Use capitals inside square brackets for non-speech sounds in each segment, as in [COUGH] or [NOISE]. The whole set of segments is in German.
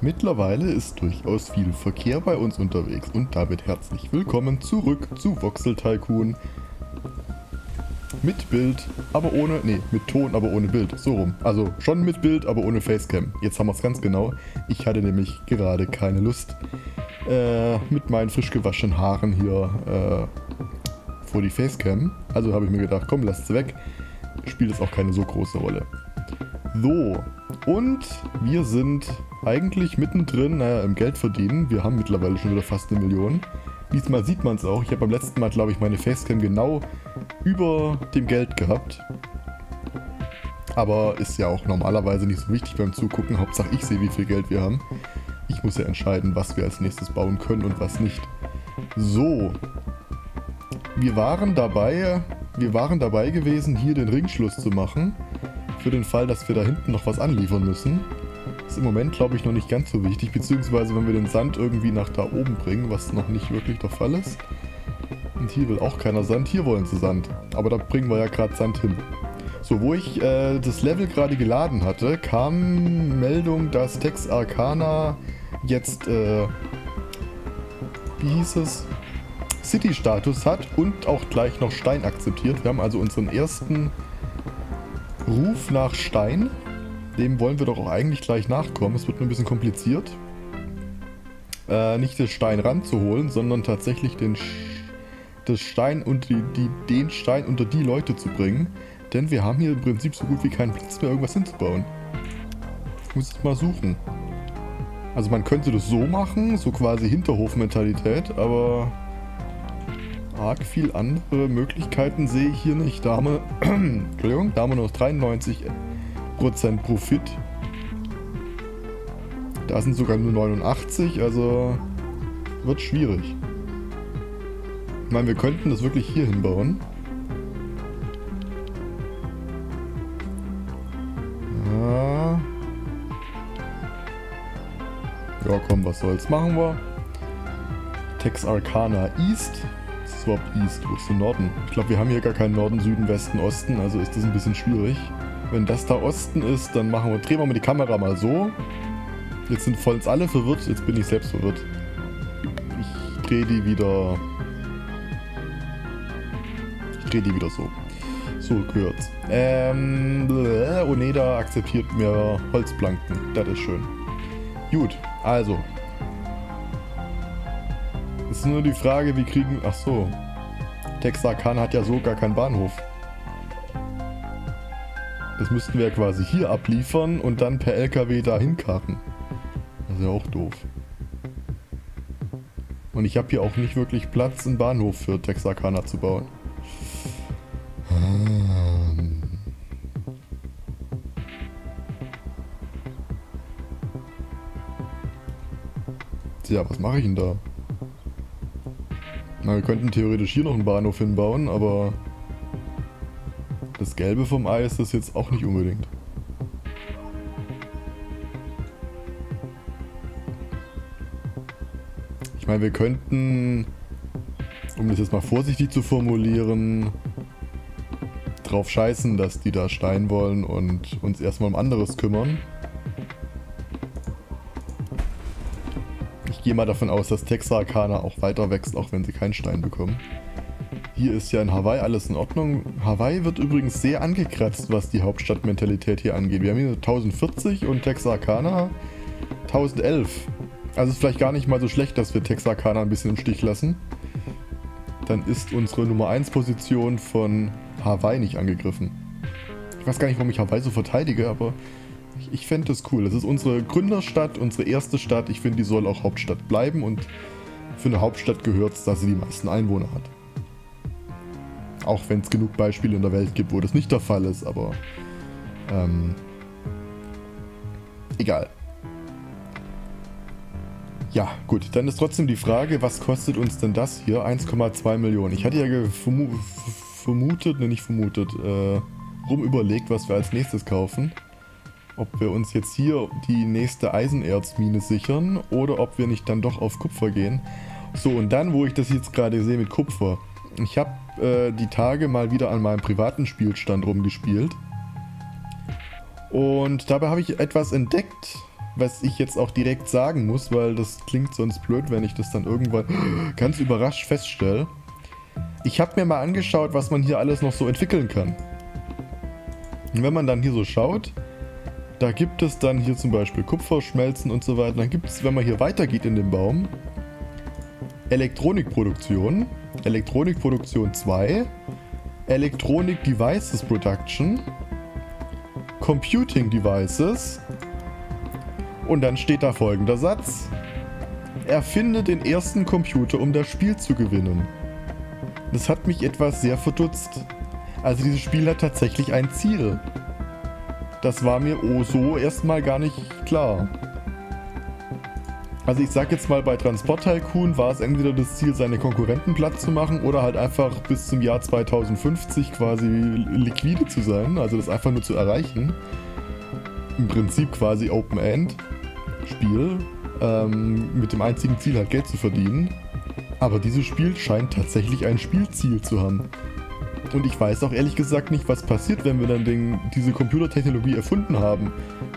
Mittlerweile ist durchaus viel Verkehr bei uns unterwegs und damit herzlich willkommen zurück zu Voxel Tycoon. Mit Bild, aber ohne, nee, mit Ton, aber ohne Bild, so rum. Also schon mit Bild, aber ohne Facecam. Jetzt haben wir es ganz genau. Ich hatte nämlich gerade keine Lust, äh, mit meinen frisch gewaschenen Haaren hier äh, vor die Facecam. Also habe ich mir gedacht, komm, lass es weg. Spielt es auch keine so große Rolle. So, und wir sind eigentlich mittendrin, naja, im Geld verdienen. Wir haben mittlerweile schon wieder fast eine Million. Diesmal sieht man es auch. Ich habe beim letzten Mal, glaube ich, meine Facecam genau über dem Geld gehabt. Aber ist ja auch normalerweise nicht so wichtig beim Zugucken. Hauptsache ich sehe, wie viel Geld wir haben. Ich muss ja entscheiden, was wir als nächstes bauen können und was nicht. So. Wir waren dabei, wir waren dabei gewesen, hier den Ringschluss zu machen. Für den Fall, dass wir da hinten noch was anliefern müssen. Ist im Moment, glaube ich, noch nicht ganz so wichtig, beziehungsweise wenn wir den Sand irgendwie nach da oben bringen, was noch nicht wirklich der Fall ist. Und hier will auch keiner Sand, hier wollen sie Sand. Aber da bringen wir ja gerade Sand hin. So, wo ich äh, das Level gerade geladen hatte, kam Meldung, dass Tex Arcana jetzt, äh, wie hieß es? City-Status hat und auch gleich noch Stein akzeptiert. Wir haben also unseren ersten Ruf nach Stein dem wollen wir doch auch eigentlich gleich nachkommen. Es wird nur ein bisschen kompliziert. Äh, nicht den Stein ranzuholen, sondern tatsächlich den Sch das Stein und die, die, den Stein unter die Leute zu bringen. Denn wir haben hier im Prinzip so gut wie keinen Platz mehr, irgendwas hinzubauen. Ich muss jetzt mal suchen. Also man könnte das so machen, so quasi Hinterhofmentalität, aber arg viel andere Möglichkeiten sehe ich hier nicht. Da haben wir, Entschuldigung, da haben wir noch 93 Prozent Profit. Da sind sogar nur 89, also wird schwierig. Ich meine, wir könnten das wirklich hier hinbauen. Ja. Komm, was soll's. Machen wir. Tex Arcana East. Überhaupt East. Wo ist der Norden? Ich glaube, wir haben hier gar keinen Norden, Süden, Westen, Osten. Also ist das ein bisschen schwierig. Wenn das da Osten ist, dann machen wir, drehen wir mal die Kamera mal so. Jetzt sind voll alle verwirrt, jetzt bin ich selbst verwirrt. Ich drehe die wieder... Ich drehe die wieder so. So gehört's. Ähm, Oneda akzeptiert mir Holzplanken. Das ist schön. Gut, also. Es ist nur die Frage, wie kriegen... Ach so. Texarkana hat ja so gar keinen Bahnhof. Das müssten wir quasi hier abliefern und dann per LKW dahin karten. Das ist ja auch doof. Und ich habe hier auch nicht wirklich Platz, einen Bahnhof für Texarkana zu bauen. Tja, was mache ich denn da? Na, wir könnten theoretisch hier noch einen Bahnhof hinbauen, aber das Gelbe vom Ei ist das jetzt auch nicht unbedingt. Ich meine, wir könnten, um das jetzt mal vorsichtig zu formulieren, drauf scheißen, dass die da Stein wollen und uns erstmal um anderes kümmern. Ich gehe mal davon aus, dass Texarkana auch weiter wächst, auch wenn sie keinen Stein bekommen. Hier ist ja in Hawaii alles in Ordnung. Hawaii wird übrigens sehr angekratzt, was die Hauptstadtmentalität hier angeht. Wir haben hier 1040 und Texarkana 1011. Also ist vielleicht gar nicht mal so schlecht, dass wir Texarkana ein bisschen im Stich lassen. Dann ist unsere Nummer 1 Position von Hawaii nicht angegriffen. Ich weiß gar nicht, warum ich Hawaii so verteidige, aber ich, ich fände das cool. Das ist unsere Gründerstadt, unsere erste Stadt. Ich finde, die soll auch Hauptstadt bleiben und für eine Hauptstadt gehört es, dass sie die meisten Einwohner hat. Auch wenn es genug Beispiele in der Welt gibt, wo das nicht der Fall ist, aber ähm, egal. Ja, gut, dann ist trotzdem die Frage, was kostet uns denn das hier? 1,2 Millionen. Ich hatte ja vermu vermutet, ne nicht vermutet, äh, rum überlegt, was wir als nächstes kaufen. Ob wir uns jetzt hier die nächste Eisenerzmine sichern oder ob wir nicht dann doch auf Kupfer gehen. So, und dann, wo ich das jetzt gerade sehe mit Kupfer. Ich habe äh, die Tage mal wieder an meinem privaten Spielstand rumgespielt. Und dabei habe ich etwas entdeckt, was ich jetzt auch direkt sagen muss, weil das klingt sonst blöd, wenn ich das dann irgendwann [GASPS] ganz überrascht feststelle. Ich habe mir mal angeschaut, was man hier alles noch so entwickeln kann. Und wenn man dann hier so schaut, da gibt es dann hier zum Beispiel Kupferschmelzen und so weiter. Dann gibt es, wenn man hier weitergeht in dem Baum, Elektronikproduktion, Elektronikproduktion 2, Electronic Devices Production, Computing Devices und dann steht da folgender Satz. Erfinde den ersten Computer, um das Spiel zu gewinnen. Das hat mich etwas sehr verdutzt. Also dieses Spiel hat tatsächlich ein Ziel. Das war mir oh so erstmal gar nicht klar. Also ich sag jetzt mal, bei Transport Tycoon war es entweder das Ziel, seine Konkurrenten platt zu machen oder halt einfach bis zum Jahr 2050 quasi liquide zu sein, also das einfach nur zu erreichen. Im Prinzip quasi Open End Spiel, ähm, mit dem einzigen Ziel halt Geld zu verdienen. Aber dieses Spiel scheint tatsächlich ein Spielziel zu haben. Und ich weiß auch ehrlich gesagt nicht, was passiert, wenn wir dann den, diese Computertechnologie erfunden haben.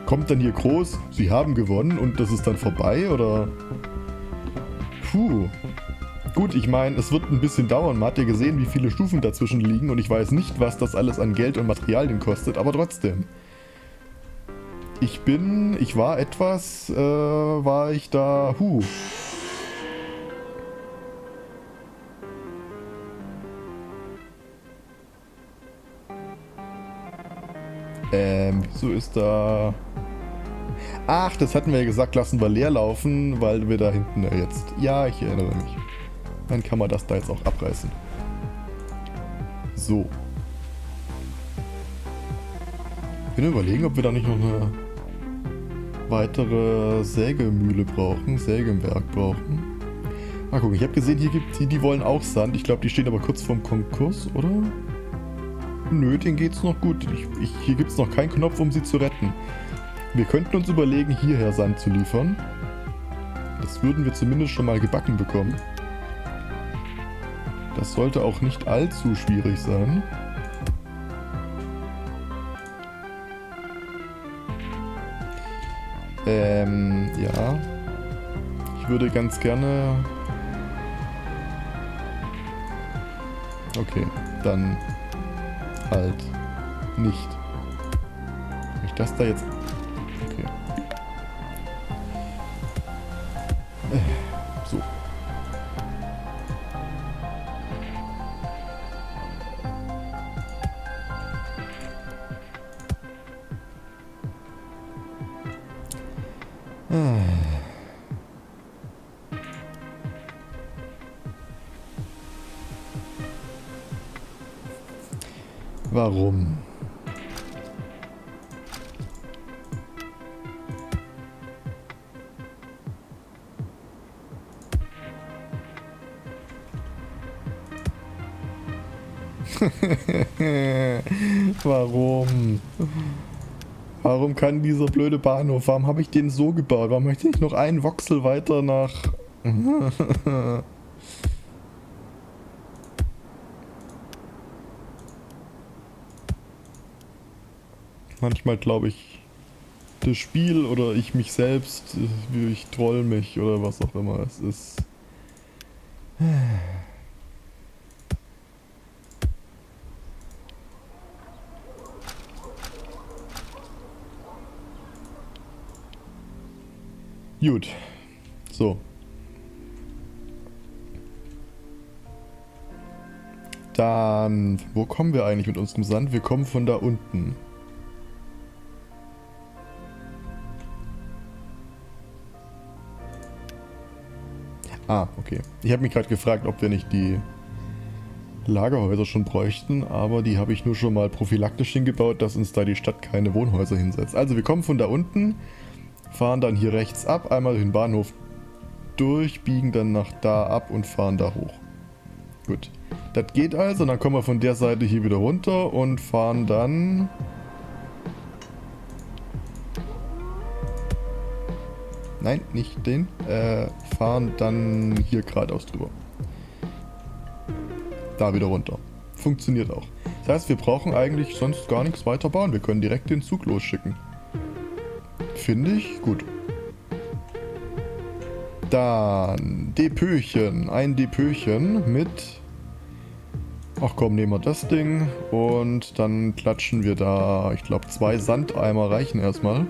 Kommt dann hier groß, sie haben gewonnen und das ist dann vorbei oder... Puh. Gut, ich meine, es wird ein bisschen dauern. Man hat ja gesehen, wie viele Stufen dazwischen liegen und ich weiß nicht, was das alles an Geld und Materialien kostet, aber trotzdem. Ich bin, ich war etwas, äh, war ich da, huh. Ähm, wieso ist da... Ach, das hatten wir ja gesagt, lassen wir leer laufen, weil wir da hinten ja jetzt... Ja, ich erinnere mich. Dann kann man das da jetzt auch abreißen. So. Ich bin überlegen, ob wir da nicht noch eine weitere Sägemühle brauchen, Sägewerk brauchen. Mal gucken, ich habe gesehen, hier gibt die, die wollen auch Sand. Ich glaube, die stehen aber kurz vorm Konkurs, oder? Nö, denen geht's noch gut. Ich, ich, hier gibt es noch keinen Knopf, um sie zu retten. Wir könnten uns überlegen, hierher Sand zu liefern. Das würden wir zumindest schon mal gebacken bekommen. Das sollte auch nicht allzu schwierig sein. Ähm, ja. Ich würde ganz gerne... Okay, dann halt nicht. Wenn ich das da jetzt... Warum? [LAUGHS] Warum? Warum kann dieser blöde Bahnhof? Warum habe ich den so gebaut? Warum möchte ich noch einen Voxel weiter nach... [LAUGHS] Manchmal glaube ich, das Spiel oder ich mich selbst, ich troll mich oder was auch immer es ist. Gut. So. Dann, wo kommen wir eigentlich mit unserem Sand? Wir kommen von da unten. Ah, okay. Ich habe mich gerade gefragt, ob wir nicht die Lagerhäuser schon bräuchten, aber die habe ich nur schon mal prophylaktisch hingebaut, dass uns da die Stadt keine Wohnhäuser hinsetzt. Also wir kommen von da unten, fahren dann hier rechts ab, einmal den Bahnhof durch, biegen dann nach da ab und fahren da hoch. Gut. Das geht also, dann kommen wir von der Seite hier wieder runter und fahren dann Nein, nicht den. Äh, fahren dann hier geradeaus drüber. Da wieder runter. Funktioniert auch. Das heißt, wir brauchen eigentlich sonst gar nichts weiter bauen. Wir können direkt den Zug losschicken. Finde ich gut. Dann Depöchen. Ein Depöchen mit... Ach komm, nehmen wir das Ding. Und dann klatschen wir da, ich glaube, zwei Sandeimer reichen erstmal.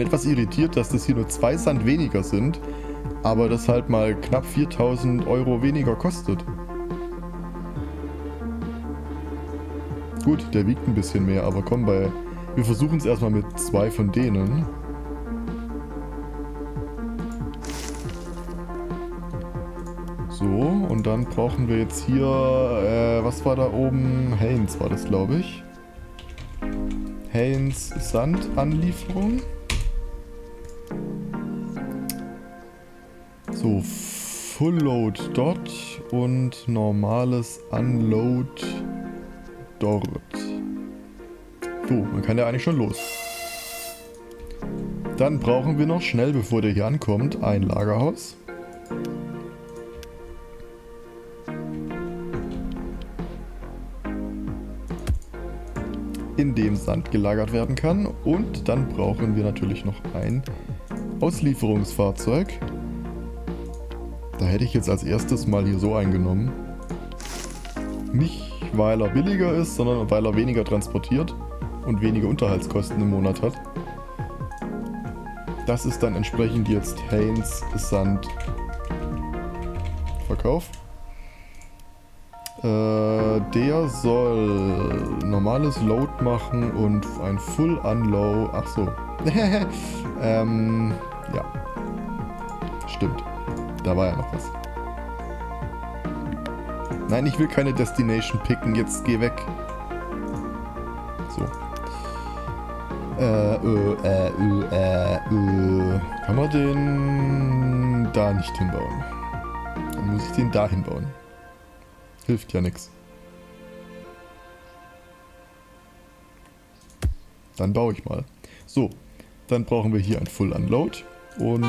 Bin etwas irritiert, dass das hier nur zwei Sand weniger sind, aber das halt mal knapp 4000 Euro weniger kostet. Gut, der wiegt ein bisschen mehr, aber komm, bei, wir versuchen es erstmal mit zwei von denen. So, und dann brauchen wir jetzt hier, äh, was war da oben? Haynes war das, glaube ich. Haynes Sandanlieferung. So, Full Load dort und normales Unload dort. So, man kann ja eigentlich schon los. Dann brauchen wir noch schnell, bevor der hier ankommt, ein Lagerhaus. in dem Sand gelagert werden kann. Und dann brauchen wir natürlich noch ein Auslieferungsfahrzeug. Da hätte ich jetzt als erstes mal hier so eingenommen. Nicht, weil er billiger ist, sondern weil er weniger transportiert und weniger Unterhaltskosten im Monat hat. Das ist dann entsprechend jetzt Haynes Sand Verkauf. Äh, der soll normales Load machen und ein Full Unload. Ach so. [LAUGHS] ähm, ja. Stimmt. Da war ja noch was. Nein, ich will keine Destination picken. Jetzt geh weg. So. Äh, äh, äh, äh, äh. Kann man den da nicht hinbauen? Dann muss ich den da hinbauen. Hilft ja nichts. Dann baue ich mal. So, dann brauchen wir hier ein Full Unload. Und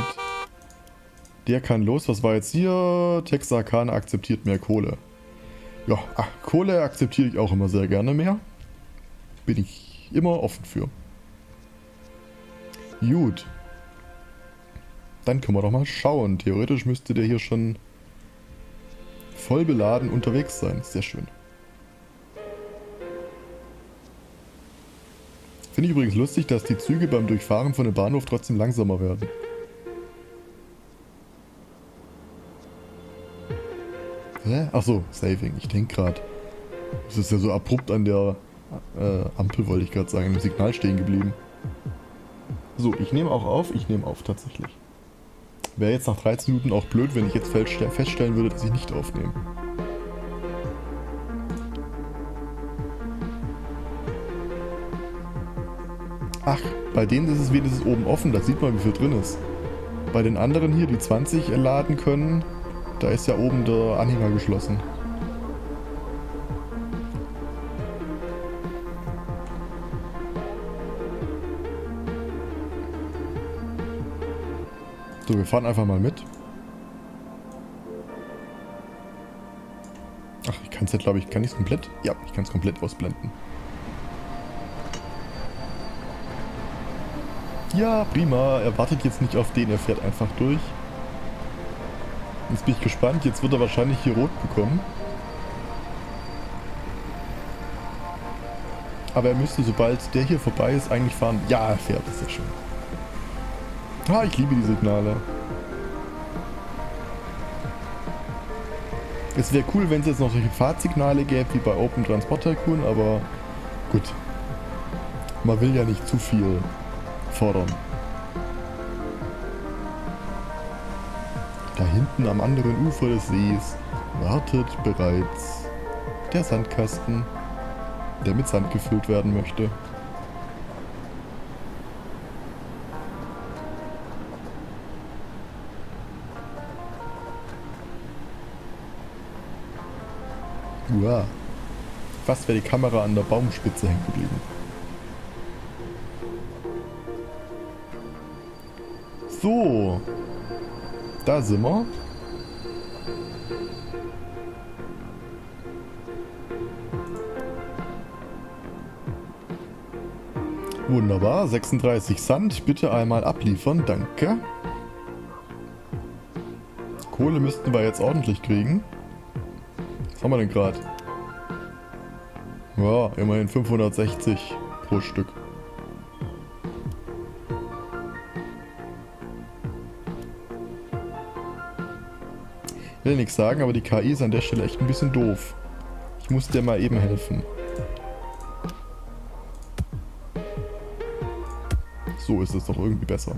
der kann los. Was war jetzt hier? Texarkana akzeptiert mehr Kohle. Ja, ach, Kohle akzeptiere ich auch immer sehr gerne mehr. Bin ich immer offen für. Gut. Dann können wir doch mal schauen. Theoretisch müsste der hier schon voll beladen unterwegs sein. Sehr schön. Finde ich übrigens lustig, dass die Züge beim Durchfahren von dem Bahnhof trotzdem langsamer werden. Hä? Achso, Saving. Ich denke gerade. Es ist ja so abrupt an der äh, Ampel, wollte ich gerade sagen, im Signal stehen geblieben. So, ich nehme auch auf. Ich nehme auf, tatsächlich. Wäre jetzt nach 13 Minuten auch blöd, wenn ich jetzt feststellen würde, dass ich nicht aufnehme. Ach, bei denen ist es wenigstens oben offen, da sieht man, wie viel drin ist. Bei den anderen hier, die 20 laden können, da ist ja oben der Anhänger geschlossen. So, wir fahren einfach mal mit. Ach, ich kann es ja, glaube ich, kann ich es komplett? Ja, ich kann es komplett ausblenden. Ja, prima. Er wartet jetzt nicht auf den, er fährt einfach durch. Jetzt bin ich gespannt. Jetzt wird er wahrscheinlich hier rot bekommen. Aber er müsste, sobald der hier vorbei ist, eigentlich fahren. Ja, er fährt. Das ist ja schön. Ah, ich liebe die Signale. Es wäre cool, wenn es jetzt noch solche Fahrtsignale gäbe wie bei Open Transport Tycoon, aber gut. Man will ja nicht zu viel fordern. Hinten am anderen Ufer des Sees wartet bereits der Sandkasten, der mit Sand gefüllt werden möchte. Uah. Fast wäre die Kamera an der Baumspitze hängen geblieben. So. Da sind wir. Wunderbar, 36 Sand. Bitte einmal abliefern, danke. Kohle müssten wir jetzt ordentlich kriegen. Was haben wir denn gerade? Ja, immerhin 560 pro Stück. Will nichts sagen, aber die KI ist an der Stelle echt ein bisschen doof. Ich muss dir mal eben helfen. So ist es doch irgendwie besser.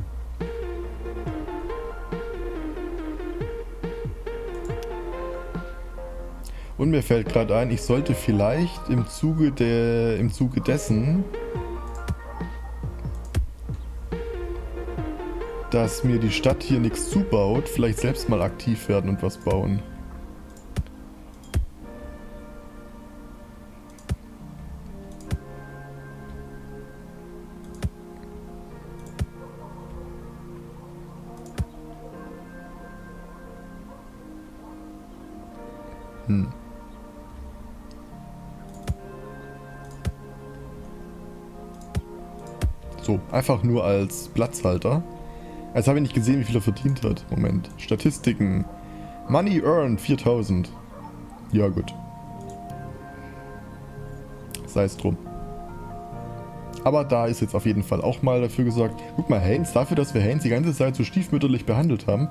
Und mir fällt gerade ein, ich sollte vielleicht im Zuge der im Zuge dessen dass mir die Stadt hier nichts zubaut, vielleicht selbst mal aktiv werden und was bauen. Hm. So, einfach nur als Platzhalter. Jetzt habe ich nicht gesehen, wie viel er verdient hat. Moment. Statistiken. Money earned 4000. Ja, gut. Sei es drum. Aber da ist jetzt auf jeden Fall auch mal dafür gesorgt. Guck mal, Haynes, dafür, dass wir Haynes die ganze Zeit so stiefmütterlich behandelt haben,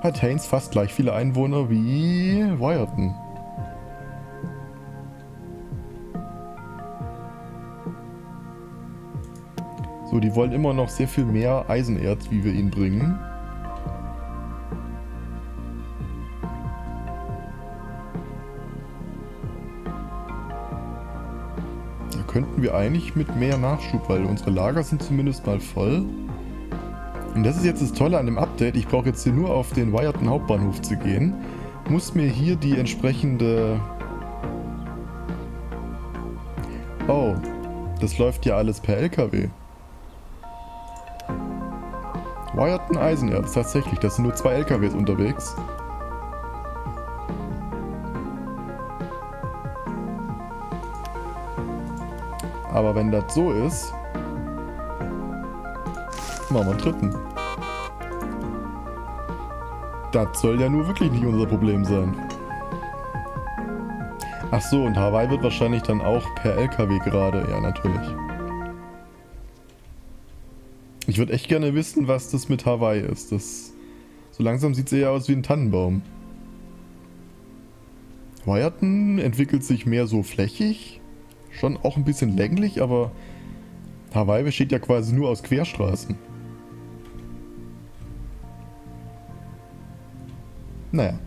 hat Haynes fast gleich viele Einwohner wie Wyerton. So, die wollen immer noch sehr viel mehr Eisenerz, wie wir ihnen bringen. Da könnten wir eigentlich mit mehr Nachschub, weil unsere Lager sind zumindest mal voll. Und das ist jetzt das Tolle an dem Update. Ich brauche jetzt hier nur auf den Wyerton Hauptbahnhof zu gehen. Muss mir hier die entsprechende... Oh, das läuft ja alles per LKW. Wyerton Eisenerz, tatsächlich. Das sind nur zwei LKWs unterwegs. Aber wenn das so ist, machen wir einen dritten. Das soll ja nur wirklich nicht unser Problem sein. Ach so, und Hawaii wird wahrscheinlich dann auch per LKW gerade. Ja, natürlich. Ich würde echt gerne wissen, was das mit Hawaii ist. Das, so langsam sieht es eher aus wie ein Tannenbaum. Wyerton entwickelt sich mehr so flächig. Schon auch ein bisschen länglich, aber Hawaii besteht ja quasi nur aus Querstraßen. Naja.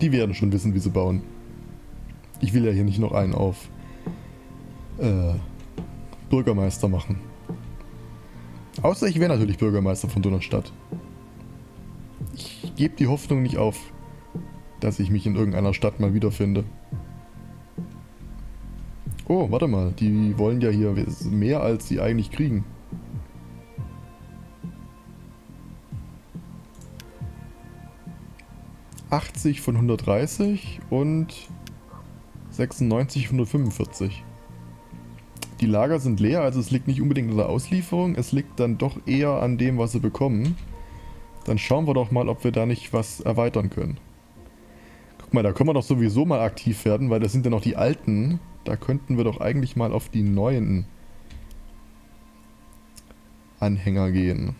Die werden schon wissen, wie sie bauen. Ich will ja hier nicht noch einen auf äh, Bürgermeister machen. Außer ich wäre natürlich Bürgermeister von Donnerstadt. Ich gebe die Hoffnung nicht auf, dass ich mich in irgendeiner Stadt mal wiederfinde. Oh, warte mal, die wollen ja hier mehr, als sie eigentlich kriegen. ...80 von 130 und 96 von 145. Die Lager sind leer, also es liegt nicht unbedingt an der Auslieferung, es liegt dann doch eher an dem, was sie bekommen. Dann schauen wir doch mal, ob wir da nicht was erweitern können. Guck mal, da können wir doch sowieso mal aktiv werden, weil das sind ja noch die alten. Da könnten wir doch eigentlich mal auf die neuen Anhänger gehen.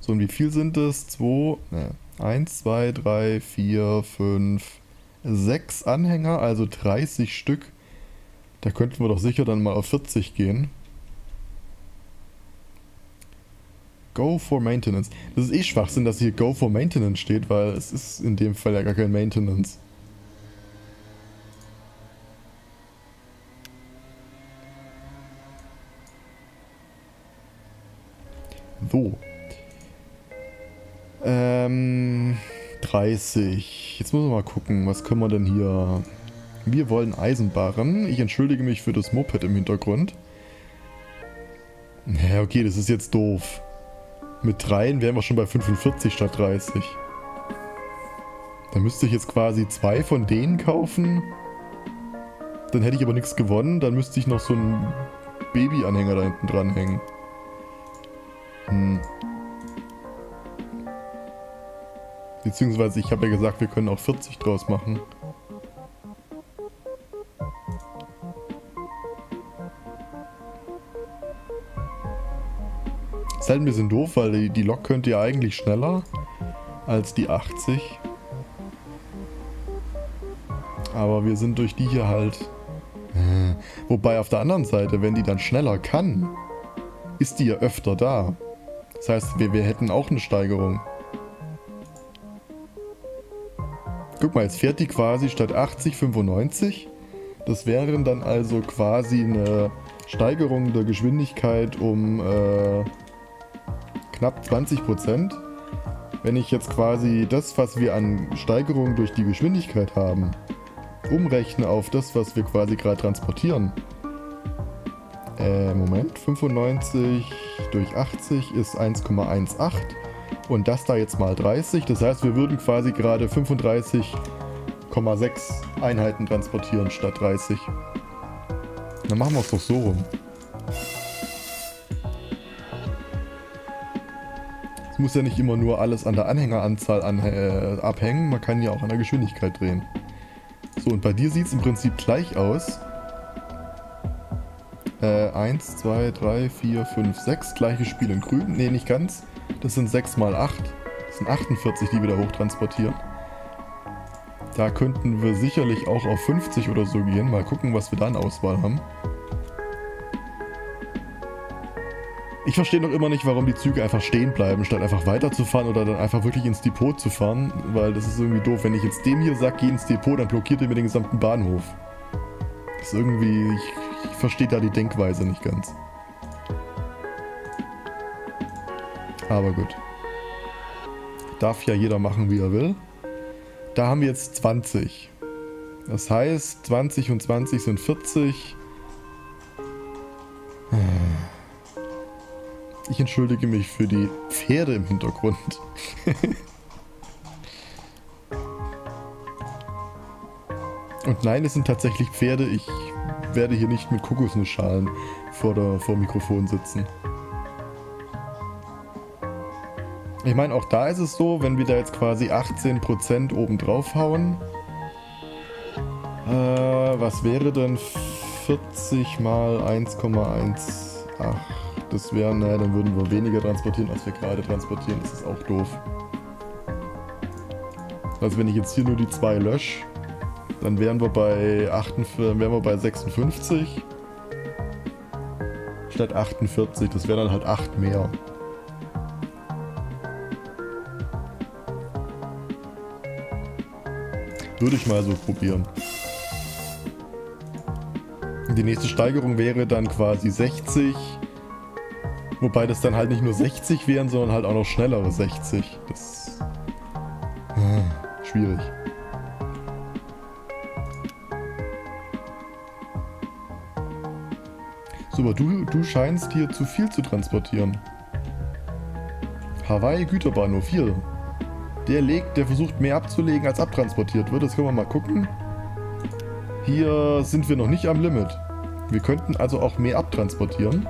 So, und wie viel sind es? 2, ne, 1, 2, 3, 4, 5, 6 Anhänger, also 30 Stück. Da könnten wir doch sicher dann mal auf 40 gehen. Go for Maintenance. Das ist eh Schwachsinn, dass hier Go for Maintenance steht, weil es ist in dem Fall ja gar kein Maintenance. So. Ähm, 30. Jetzt müssen wir mal gucken, was können wir denn hier wir wollen Eisenbarren. Ich entschuldige mich für das Moped im Hintergrund. Ja, okay, das ist jetzt doof. Mit dreien wären wir schon bei 45 statt 30. Da müsste ich jetzt quasi zwei von denen kaufen. Dann hätte ich aber nichts gewonnen. Dann müsste ich noch so einen Babyanhänger da hinten dran hängen. Hm. Beziehungsweise ich habe ja gesagt, wir können auch 40 draus machen. Ist halt ein bisschen doof, weil die, die Lok könnte ja eigentlich schneller als die 80. Aber wir sind durch die hier halt... Äh, wobei auf der anderen Seite, wenn die dann schneller kann, ist die ja öfter da. Das heißt, wir, wir hätten auch eine Steigerung. Guck mal, jetzt fährt die quasi statt 80, 95. Das wären dann also quasi eine Steigerung der Geschwindigkeit um äh, knapp 20%. Wenn ich jetzt quasi das, was wir an Steigerung durch die Geschwindigkeit haben, umrechne auf das, was wir quasi gerade transportieren. Äh, Moment, 95 durch 80 ist 1,18 und das da jetzt mal 30. Das heißt, wir würden quasi gerade 35,6 Einheiten transportieren statt 30. Dann machen wir es doch so rum. Muss ja nicht immer nur alles an der Anhängeranzahl an, äh, abhängen, man kann ja auch an der Geschwindigkeit drehen. So, und bei dir sieht es im Prinzip gleich aus. Äh, 1, 2, 3, 4, 5, 6. Gleiches Spiel in grün. Ne, nicht ganz. Das sind 6 mal 8. Das sind 48, die wir da hochtransportieren. Da könnten wir sicherlich auch auf 50 oder so gehen. Mal gucken, was wir da in Auswahl haben. Ich verstehe noch immer nicht, warum die Züge einfach stehen bleiben, statt einfach weiterzufahren oder dann einfach wirklich ins Depot zu fahren, weil das ist irgendwie doof. Wenn ich jetzt dem hier sage, geh ins Depot, dann blockiert er mir den gesamten Bahnhof. Das ist irgendwie... Ich, ich verstehe da die Denkweise nicht ganz. Aber gut. Darf ja jeder machen, wie er will. Da haben wir jetzt 20. Das heißt, 20 und 20 sind 40. Ich entschuldige mich für die Pferde im Hintergrund. Und nein, es sind tatsächlich Pferde. Ich werde hier nicht mit Kokosnussschalen vor, der, vor dem Mikrofon sitzen. Ich meine, auch da ist es so, wenn wir da jetzt quasi 18% oben drauf hauen. Äh, was wäre denn 40 mal 1,18? Das wäre, naja, dann würden wir weniger transportieren, als wir gerade transportieren. Das ist auch doof. Also wenn ich jetzt hier nur die zwei lösche, dann wären wir bei 48, wären wir bei 56 statt 48. Das wären dann halt 8 mehr. Würde ich mal so probieren. Die nächste Steigerung wäre dann quasi 60 Wobei das dann halt nicht nur 60 wären, sondern halt auch noch schnellere 60. Das... Äh, schwierig. So, aber du, du scheinst hier zu viel zu transportieren. Hawaii Güterbahnhof, hier. Der legt, der versucht mehr abzulegen, als abtransportiert wird. Das können wir mal gucken. Hier sind wir noch nicht am Limit. Wir könnten also auch mehr abtransportieren.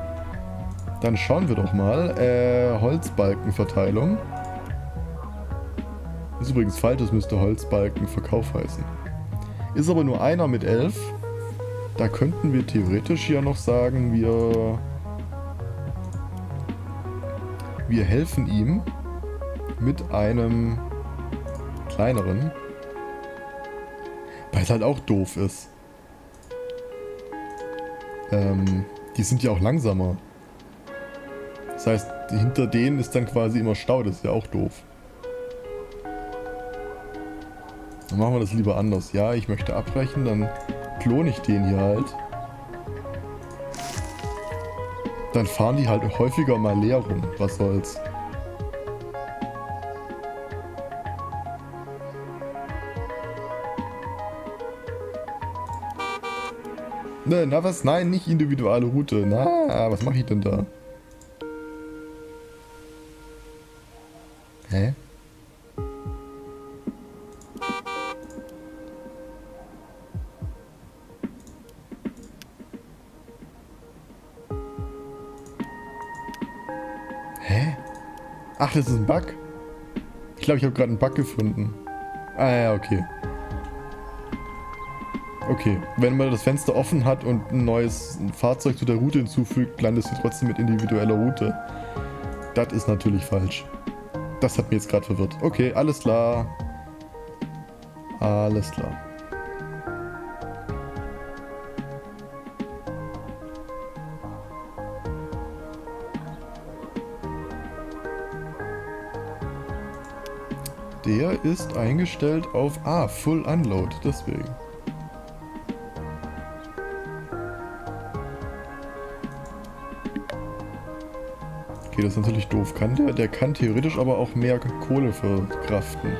Dann schauen wir doch mal. Äh, Holzbalkenverteilung. Ist übrigens falsch, das müsste Holzbalkenverkauf heißen. Ist aber nur einer mit 11. Da könnten wir theoretisch ja noch sagen, wir... Wir helfen ihm mit einem kleineren. Weil es halt auch doof ist. Ähm, die sind ja auch langsamer. Das heißt, hinter denen ist dann quasi immer Stau, das ist ja auch doof. Dann machen wir das lieber anders. Ja, ich möchte abbrechen, dann klone ich den hier halt. Dann fahren die halt häufiger mal leer rum. Was soll's. Ne, na was? Nein, nicht individuelle Route. Na, was mache ich denn da? Das ist ein Bug. Ich glaube, ich habe gerade einen Bug gefunden. Ah ja, okay. Okay, wenn man das Fenster offen hat und ein neues Fahrzeug zu der Route hinzufügt, landest du trotzdem mit individueller Route. Das ist natürlich falsch. Das hat mich jetzt gerade verwirrt. Okay, alles klar. Alles klar. Der ist eingestellt auf... Ah, Full Unload, deswegen. Okay, das ist natürlich doof. Kann der? Der kann theoretisch aber auch mehr Kohle verkraften.